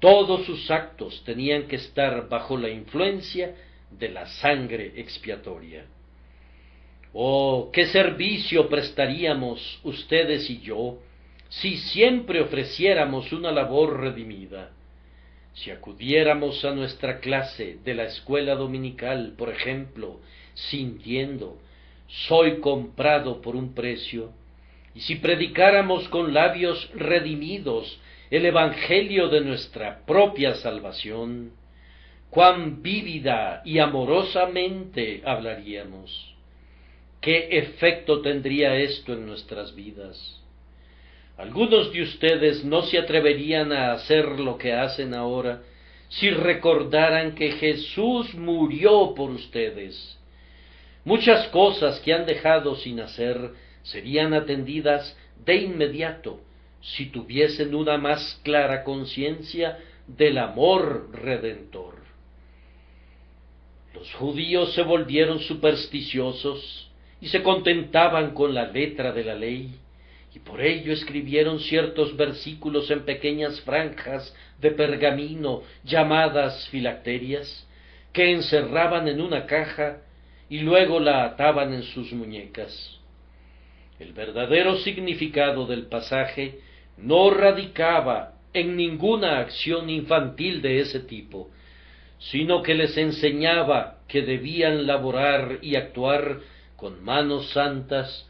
Todos sus actos tenían que estar bajo la influencia de la sangre expiatoria. Oh, qué servicio prestaríamos ustedes y yo si siempre ofreciéramos una labor redimida, si acudiéramos a nuestra clase de la escuela dominical, por ejemplo, sintiendo soy comprado por un precio, y si predicáramos con labios redimidos el Evangelio de nuestra propia salvación, cuán vívida y amorosamente hablaríamos. ¿Qué efecto tendría esto en nuestras vidas? Algunos de ustedes no se atreverían a hacer lo que hacen ahora si recordaran que Jesús murió por ustedes. Muchas cosas que han dejado sin hacer serían atendidas de inmediato si tuviesen una más clara conciencia del amor redentor. Los judíos se volvieron supersticiosos y se contentaban con la letra de la ley, y por ello escribieron ciertos versículos en pequeñas franjas de pergamino llamadas filacterias, que encerraban en una caja y luego la ataban en sus muñecas. El verdadero significado del pasaje no radicaba en ninguna acción infantil de ese tipo, sino que les enseñaba que debían laborar y actuar con manos santas,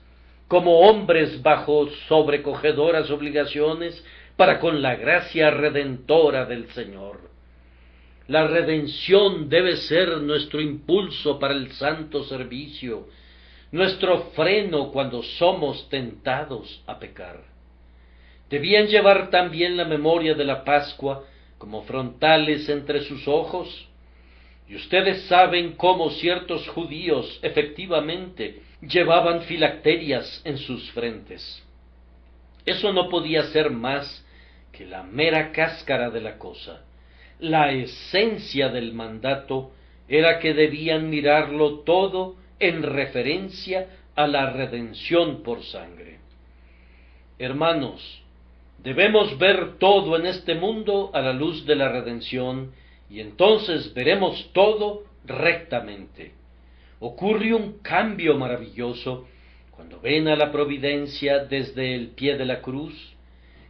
como hombres bajo sobrecogedoras obligaciones para con la gracia redentora del Señor. La redención debe ser nuestro impulso para el santo servicio, nuestro freno cuando somos tentados a pecar. Debían llevar también la memoria de la Pascua como frontales entre sus ojos. Y ustedes saben cómo ciertos judíos efectivamente llevaban filacterias en sus frentes. Eso no podía ser más que la mera cáscara de la cosa. La esencia del mandato era que debían mirarlo todo en referencia a la redención por sangre. Hermanos, Debemos ver todo en este mundo a la luz de la redención y entonces veremos todo rectamente. Ocurre un cambio maravilloso cuando ven a la providencia desde el pie de la cruz,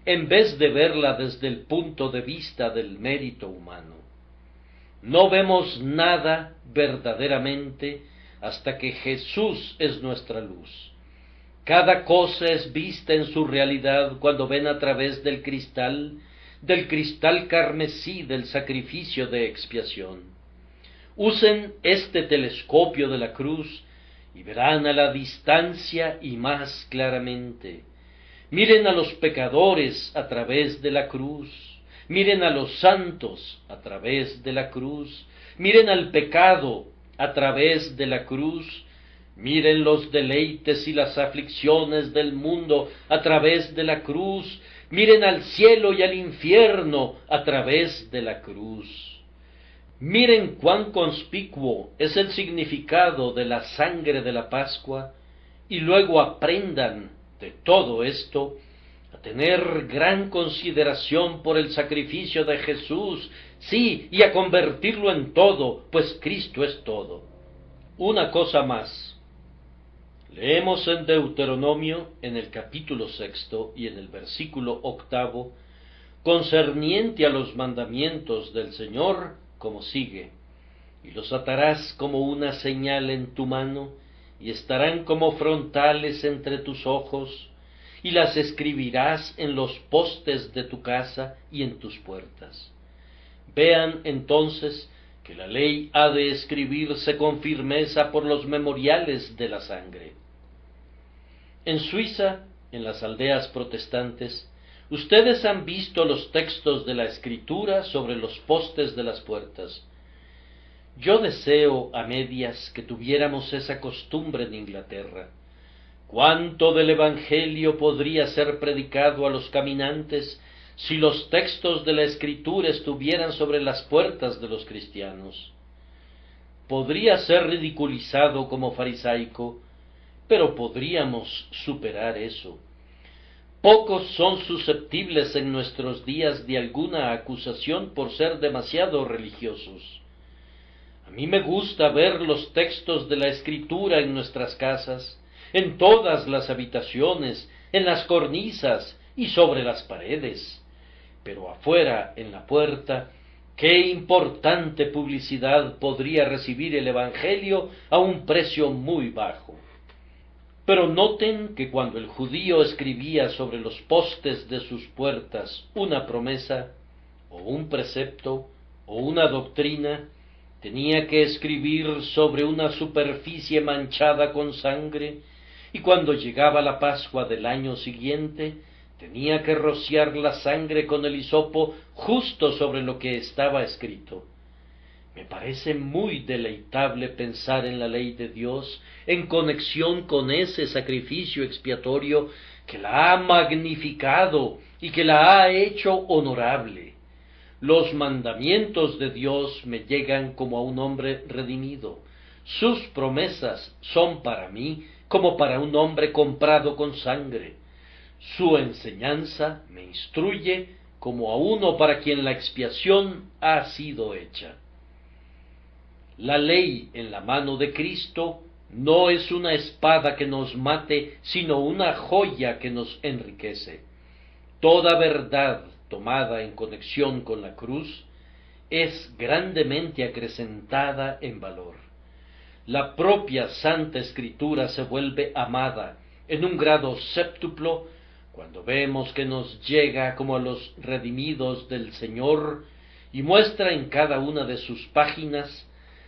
en vez de verla desde el punto de vista del mérito humano. No vemos nada verdaderamente hasta que Jesús es nuestra luz. Cada cosa es vista en su realidad cuando ven a través del cristal, del cristal carmesí del sacrificio de expiación. Usen este telescopio de la cruz y verán a la distancia y más claramente. Miren a los pecadores a través de la cruz, miren a los santos a través de la cruz, miren al pecado a través de la cruz, miren los deleites y las aflicciones del mundo a través de la cruz, miren al cielo y al infierno a través de la cruz. Miren cuán conspicuo es el significado de la sangre de la Pascua y luego aprendan de todo esto a tener gran consideración por el sacrificio de Jesús, sí, y a convertirlo en todo, pues Cristo es todo. Una cosa más. Leemos en Deuteronomio, en el capítulo sexto y en el versículo octavo, concerniente a los mandamientos del Señor, como sigue, y los atarás como una señal en tu mano, y estarán como frontales entre tus ojos, y las escribirás en los postes de tu casa y en tus puertas. Vean entonces que la ley ha de escribirse con firmeza por los memoriales de la sangre. En Suiza, en las aldeas protestantes, Ustedes han visto los textos de la escritura sobre los postes de las puertas. Yo deseo a medias que tuviéramos esa costumbre en Inglaterra. ¿Cuánto del Evangelio podría ser predicado a los caminantes si los textos de la Escritura estuvieran sobre las puertas de los cristianos? Podría ser ridiculizado como farisaico, pero podríamos superar eso. Pocos son susceptibles en nuestros días de alguna acusación por ser demasiado religiosos. A mí me gusta ver los textos de la escritura en nuestras casas, en todas las habitaciones, en las cornisas y sobre las paredes. Pero afuera, en la puerta, qué importante publicidad podría recibir el Evangelio a un precio muy bajo. Pero noten que cuando el judío escribía sobre los postes de sus puertas una promesa, o un precepto, o una doctrina, tenía que escribir sobre una superficie manchada con sangre, y cuando llegaba la Pascua del año siguiente, tenía que rociar la sangre con el hisopo justo sobre lo que estaba escrito. Me parece muy deleitable pensar en la ley de Dios en conexión con ese sacrificio expiatorio que la ha magnificado y que la ha hecho honorable. Los mandamientos de Dios me llegan como a un hombre redimido. Sus promesas son para mí como para un hombre comprado con sangre. Su enseñanza me instruye como a uno para quien la expiación ha sido hecha. La ley en la mano de Cristo no es una espada que nos mate, sino una joya que nos enriquece. Toda verdad tomada en conexión con la cruz es grandemente acrecentada en valor. La propia Santa Escritura se vuelve amada en un grado séptuplo cuando vemos que nos llega como a los redimidos del Señor y muestra en cada una de sus páginas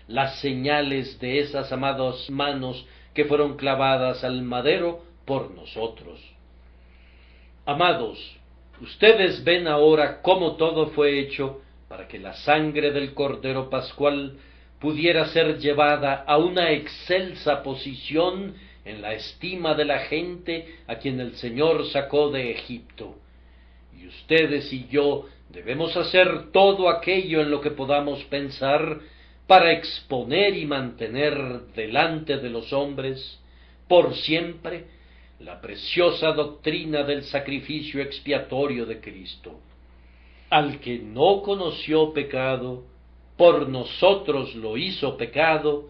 las señales de esas amadas manos que fueron clavadas al madero por nosotros. Amados, ustedes ven ahora cómo todo fue hecho para que la sangre del Cordero Pascual pudiera ser llevada a una excelsa posición en la estima de la gente a quien el Señor sacó de Egipto. Y ustedes y yo debemos hacer todo aquello en lo que podamos pensar para exponer y mantener delante de los hombres por siempre la preciosa doctrina del sacrificio expiatorio de Cristo. Al que no conoció pecado, por nosotros lo hizo pecado,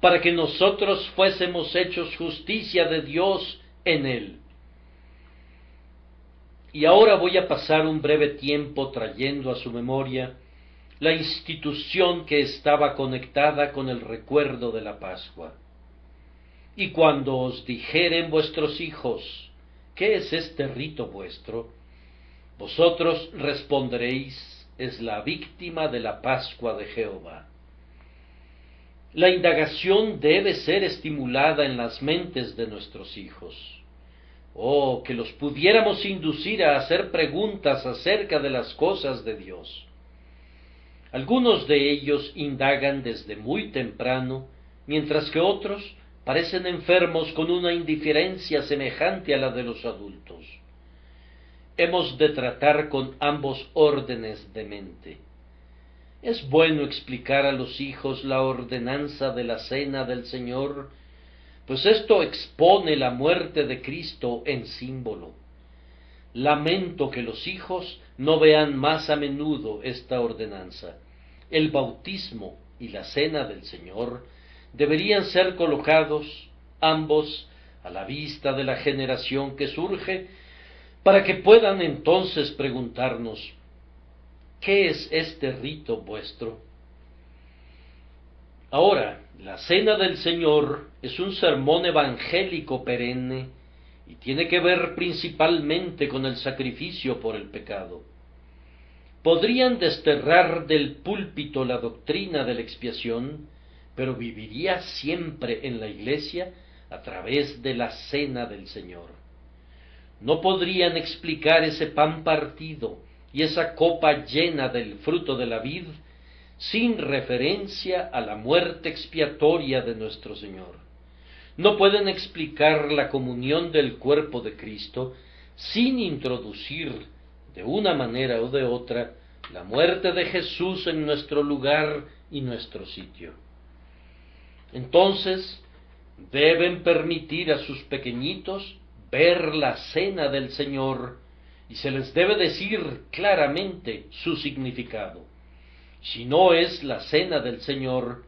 para que nosotros fuésemos hechos justicia de Dios en él. Y ahora voy a pasar un breve tiempo trayendo a su memoria la institución que estaba conectada con el recuerdo de la Pascua. Y cuando os dijeren vuestros hijos, ¿qué es este rito vuestro? Vosotros responderéis, es la víctima de la Pascua de Jehová. La indagación debe ser estimulada en las mentes de nuestros hijos. Oh, que los pudiéramos inducir a hacer preguntas acerca de las cosas de Dios. Algunos de ellos indagan desde muy temprano, mientras que otros parecen enfermos con una indiferencia semejante a la de los adultos hemos de tratar con ambos órdenes de mente. Es bueno explicar a los hijos la ordenanza de la cena del Señor, pues esto expone la muerte de Cristo en símbolo. Lamento que los hijos no vean más a menudo esta ordenanza. El bautismo y la cena del Señor deberían ser colocados ambos a la vista de la generación que surge para que puedan entonces preguntarnos, ¿qué es este rito vuestro? Ahora, la Cena del Señor es un sermón evangélico perenne y tiene que ver principalmente con el sacrificio por el pecado. Podrían desterrar del púlpito la doctrina de la expiación, pero viviría siempre en la iglesia a través de la Cena del Señor no podrían explicar ese pan partido y esa copa llena del fruto de la vid sin referencia a la muerte expiatoria de nuestro Señor. No pueden explicar la comunión del cuerpo de Cristo sin introducir de una manera o de otra la muerte de Jesús en nuestro lugar y nuestro sitio. Entonces, deben permitir a sus pequeñitos ver la cena del Señor y se les debe decir claramente su significado. Si no es la cena del Señor,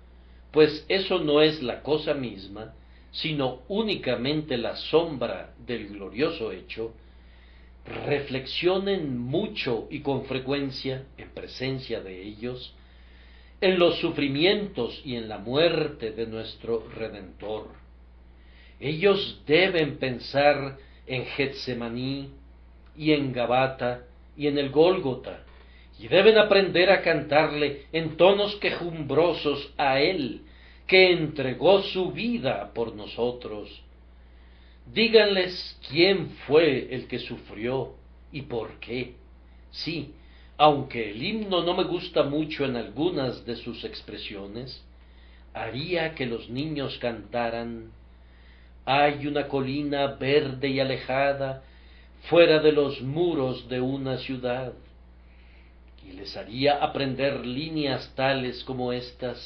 pues eso no es la cosa misma, sino únicamente la sombra del glorioso hecho, reflexionen mucho y con frecuencia, en presencia de ellos, en los sufrimientos y en la muerte de nuestro Redentor ellos deben pensar en Getsemaní y en Gabata y en el Gólgota, y deben aprender a cantarle en tonos quejumbrosos a Él, que entregó su vida por nosotros. Díganles quién fue el que sufrió y por qué. Sí, aunque el himno no me gusta mucho en algunas de sus expresiones, haría que los niños cantaran hay una colina verde y alejada fuera de los muros de una ciudad. Y les haría aprender líneas tales como estas.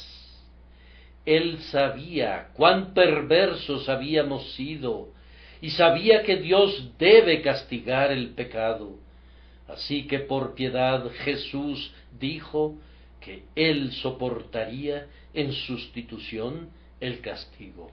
Él sabía cuán perversos habíamos sido y sabía que Dios debe castigar el pecado. Así que por piedad Jesús dijo que Él soportaría en sustitución el castigo.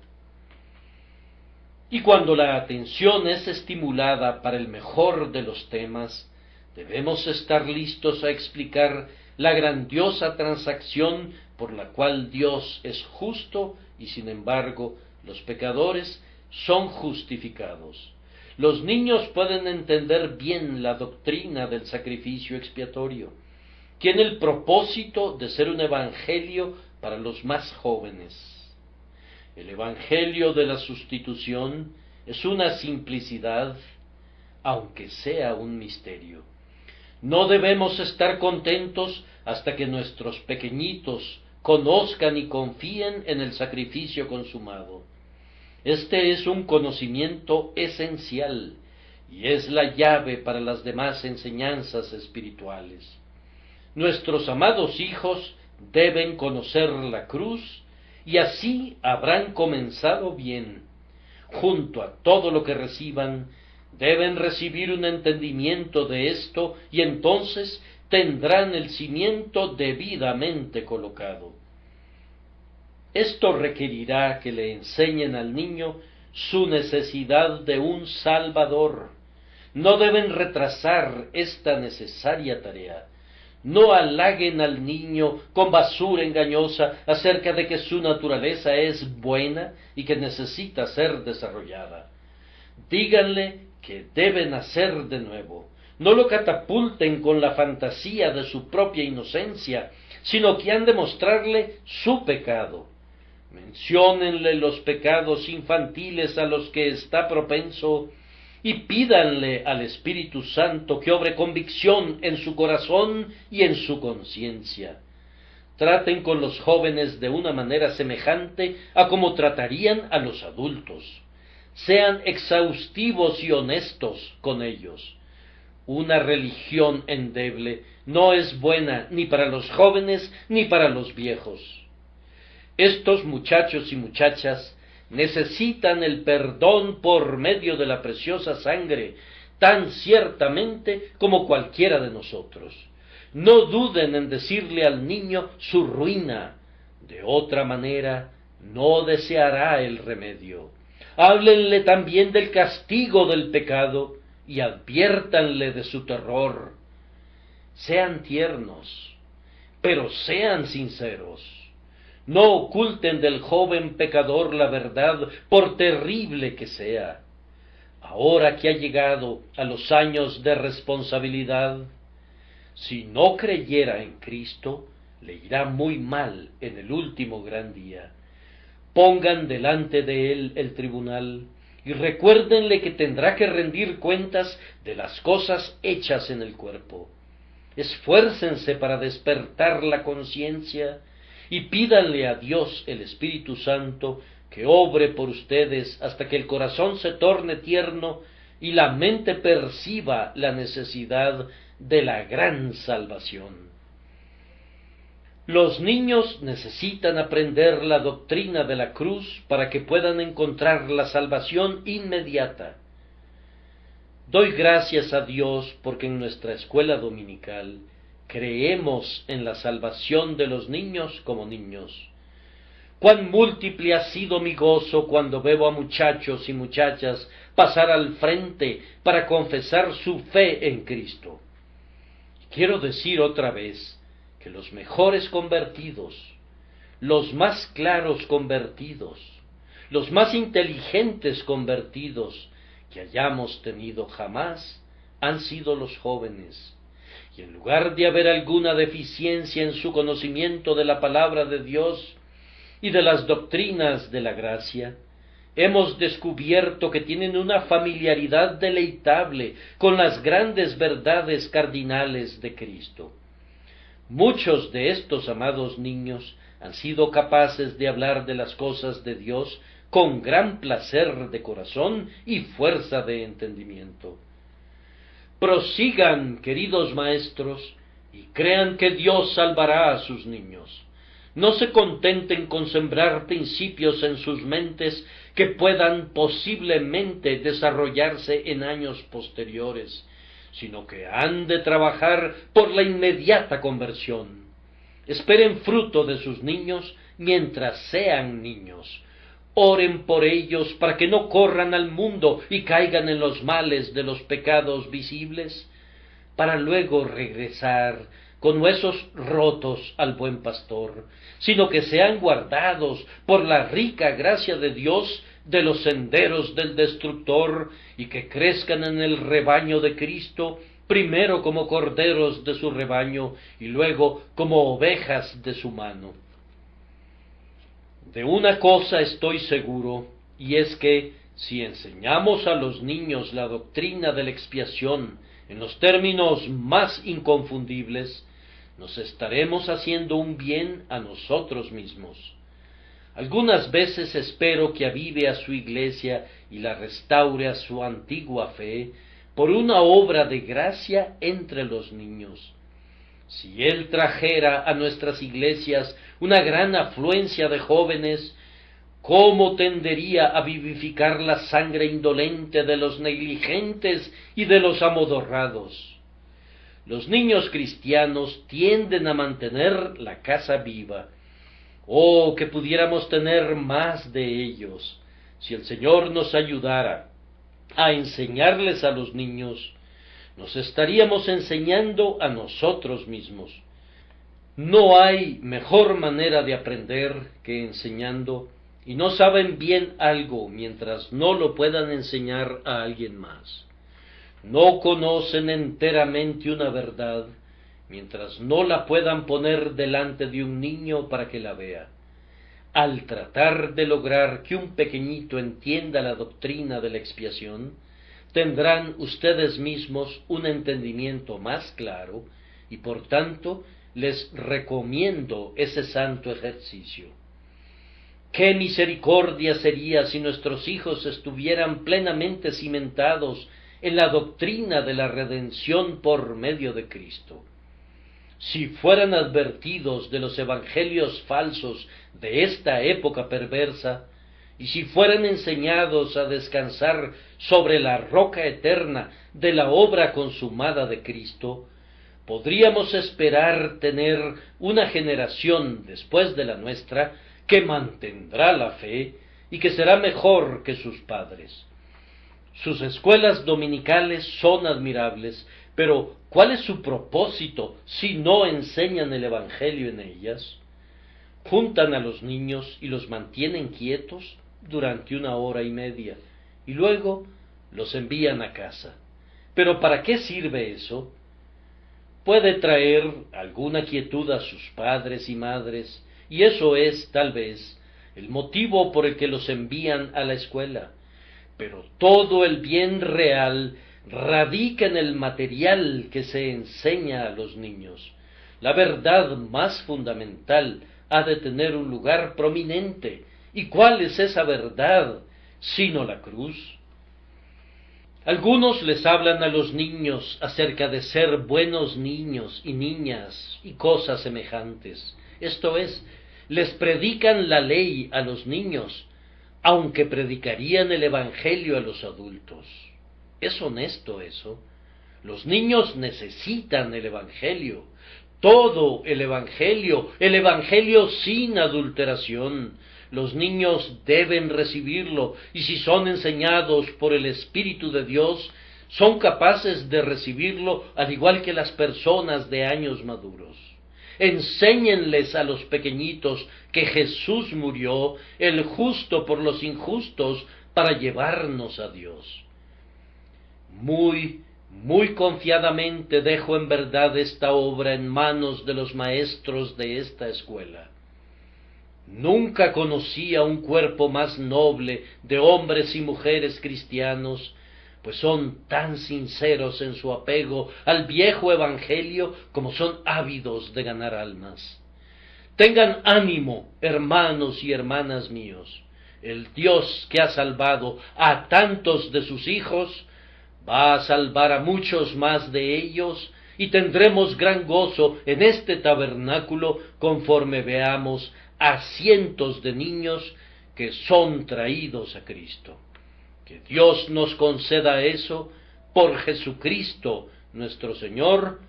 Y cuando la atención es estimulada para el mejor de los temas, debemos estar listos a explicar la grandiosa transacción por la cual Dios es justo y sin embargo los pecadores son justificados. Los niños pueden entender bien la doctrina del sacrificio expiatorio. Tiene el propósito de ser un evangelio para los más jóvenes el Evangelio de la sustitución es una simplicidad, aunque sea un misterio. No debemos estar contentos hasta que nuestros pequeñitos conozcan y confíen en el sacrificio consumado. Este es un conocimiento esencial y es la llave para las demás enseñanzas espirituales. Nuestros amados hijos deben conocer la cruz y así habrán comenzado bien. Junto a todo lo que reciban, Deben recibir un entendimiento de esto y entonces tendrán el cimiento debidamente colocado. Esto requerirá que le enseñen al niño su necesidad de un Salvador. No deben retrasar esta necesaria tarea. No halaguen al niño con basura engañosa acerca de que su naturaleza es buena y que necesita ser desarrollada. Díganle que debe nacer de nuevo. No lo catapulten con la fantasía de su propia inocencia, sino que han de mostrarle su pecado. Menciónenle los pecados infantiles a los que está propenso y pídanle al Espíritu Santo que obre convicción en su corazón y en su conciencia. Traten con los jóvenes de una manera semejante a como tratarían a los adultos. Sean exhaustivos y honestos con ellos. Una religión endeble no es buena ni para los jóvenes ni para los viejos. Estos muchachos y muchachas necesitan el perdón por medio de la preciosa sangre, tan ciertamente como cualquiera de nosotros. No duden en decirle al niño su ruina, de otra manera no deseará el remedio. Háblenle también del castigo del pecado y adviértanle de su terror. Sean tiernos, pero sean sinceros no oculten del joven pecador la verdad, por terrible que sea. Ahora que ha llegado a los años de responsabilidad, si no creyera en Cristo, le irá muy mal en el último gran día. Pongan delante de él el tribunal y recuérdenle que tendrá que rendir cuentas de las cosas hechas en el cuerpo. Esfuércense para despertar la conciencia y pídanle a Dios el Espíritu Santo que obre por ustedes hasta que el corazón se torne tierno y la mente perciba la necesidad de la gran salvación. Los niños necesitan aprender la doctrina de la cruz para que puedan encontrar la salvación inmediata. Doy gracias a Dios porque en nuestra escuela dominical creemos en la salvación de los niños como niños. Cuán múltiple ha sido mi gozo cuando veo a muchachos y muchachas pasar al frente para confesar su fe en Cristo. Quiero decir otra vez que los mejores convertidos, los más claros convertidos, los más inteligentes convertidos que hayamos tenido jamás han sido los jóvenes, y en lugar de haber alguna deficiencia en su conocimiento de la palabra de Dios y de las doctrinas de la gracia, hemos descubierto que tienen una familiaridad deleitable con las grandes verdades cardinales de Cristo. Muchos de estos amados niños han sido capaces de hablar de las cosas de Dios con gran placer de corazón y fuerza de entendimiento. Prosigan, queridos maestros, y crean que Dios salvará a sus niños. No se contenten con sembrar principios en sus mentes que puedan posiblemente desarrollarse en años posteriores, sino que han de trabajar por la inmediata conversión. Esperen fruto de sus niños mientras sean niños, Oren por ellos para que no corran al mundo y caigan en los males de los pecados visibles, para luego regresar con huesos rotos al buen pastor, sino que sean guardados por la rica gracia de Dios de los senderos del destructor y que crezcan en el rebaño de Cristo, primero como corderos de su rebaño y luego como ovejas de su mano. De una cosa estoy seguro, y es que si enseñamos a los niños la doctrina de la expiación en los términos más inconfundibles, nos estaremos haciendo un bien a nosotros mismos. Algunas veces espero que avive a su iglesia y la restaure a su antigua fe por una obra de gracia entre los niños. Si Él trajera a nuestras iglesias una gran afluencia de jóvenes, ¿Cómo tendería a vivificar la sangre indolente de los negligentes y de los amodorrados? Los niños cristianos tienden a mantener la casa viva. Oh, que pudiéramos tener más de ellos, si el Señor nos ayudara a enseñarles a los niños, nos estaríamos enseñando a nosotros mismos. No hay mejor manera de aprender que enseñando, y no saben bien algo mientras no lo puedan enseñar a alguien más. No conocen enteramente una verdad mientras no la puedan poner delante de un niño para que la vea al tratar de lograr que un pequeñito entienda la doctrina de la expiación, tendrán ustedes mismos un entendimiento más claro y por tanto les recomiendo ese santo ejercicio. Qué misericordia sería si nuestros hijos estuvieran plenamente cimentados en la doctrina de la redención por medio de Cristo si fueran advertidos de los evangelios falsos de esta época perversa, y si fueran enseñados a descansar sobre la roca eterna de la obra consumada de Cristo, podríamos esperar tener una generación después de la nuestra que mantendrá la fe y que será mejor que sus padres. Sus escuelas dominicales son admirables, pero ¿cuál es su propósito si no enseñan el Evangelio en ellas? Juntan a los niños y los mantienen quietos durante una hora y media y luego los envían a casa. Pero ¿para qué sirve eso? Puede traer alguna quietud a sus padres y madres, y eso es, tal vez, el motivo por el que los envían a la escuela. Pero todo el bien real radica en el material que se enseña a los niños. La verdad más fundamental ha de tener un lugar prominente. ¿Y cuál es esa verdad sino la cruz? Algunos les hablan a los niños acerca de ser buenos niños y niñas y cosas semejantes. Esto es, les predican la ley a los niños, aunque predicarían el Evangelio a los adultos. ¿Es honesto eso? Los niños necesitan el Evangelio, todo el Evangelio, el Evangelio sin adulteración. Los niños deben recibirlo y si son enseñados por el Espíritu de Dios, son capaces de recibirlo al igual que las personas de años maduros. Enséñenles a los pequeñitos que Jesús murió, el justo por los injustos, para llevarnos a Dios. Muy, muy confiadamente dejo en verdad esta obra en manos de los maestros de esta escuela. Nunca conocí a un cuerpo más noble de hombres y mujeres cristianos, pues son tan sinceros en su apego al viejo Evangelio como son ávidos de ganar almas. Tengan ánimo, hermanos y hermanas míos. El Dios que ha salvado a tantos de sus hijos, va a salvar a muchos más de ellos, y tendremos gran gozo en este tabernáculo conforme veamos a cientos de niños que son traídos a Cristo. Que Dios nos conceda eso por Jesucristo nuestro Señor.